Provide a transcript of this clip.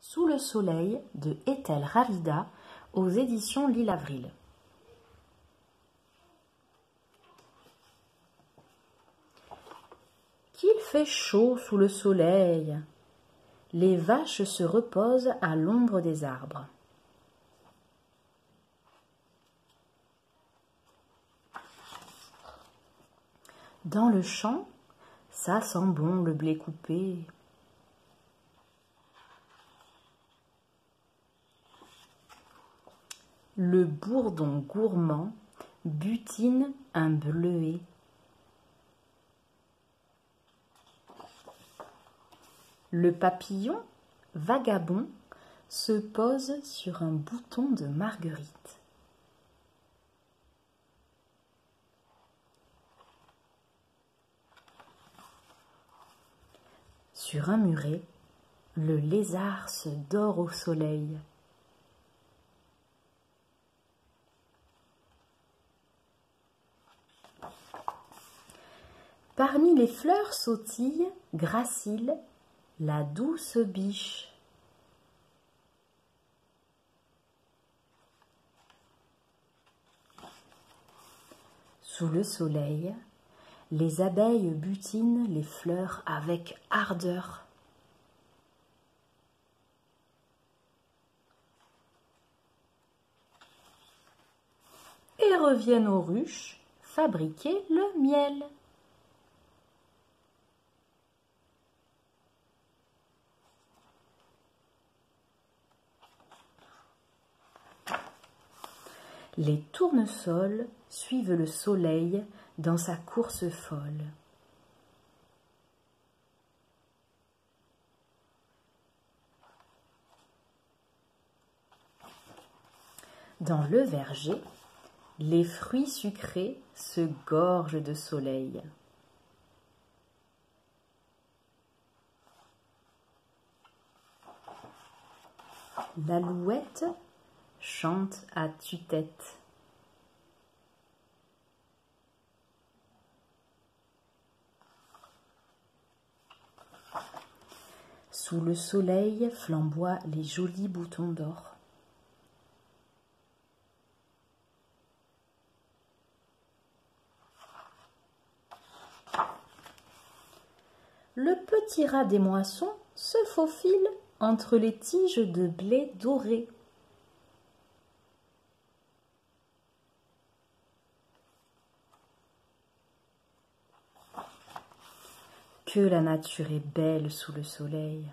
Sous le soleil de Ethel Ravida aux éditions L'Île Avril. Qu'il fait chaud sous le soleil. Les vaches se reposent à l'ombre des arbres. Dans le champ, ça sent bon le blé coupé. Le bourdon gourmand butine un bleuet. Le papillon, vagabond, se pose sur un bouton de marguerite. Sur un muret, le lézard se dort au soleil. Parmi les fleurs sautille, gracile, la douce biche. Sous le soleil, les abeilles butinent les fleurs avec ardeur. Et reviennent aux ruches fabriquer le miel. Les tournesols suivent le soleil dans sa course folle. Dans le verger, les fruits sucrés se gorgent de soleil. L'alouette chante à tue-tête. Sous le soleil flamboient les jolis boutons d'or. Le petit rat des moissons se faufile entre les tiges de blé doré. Que la nature est belle sous le soleil.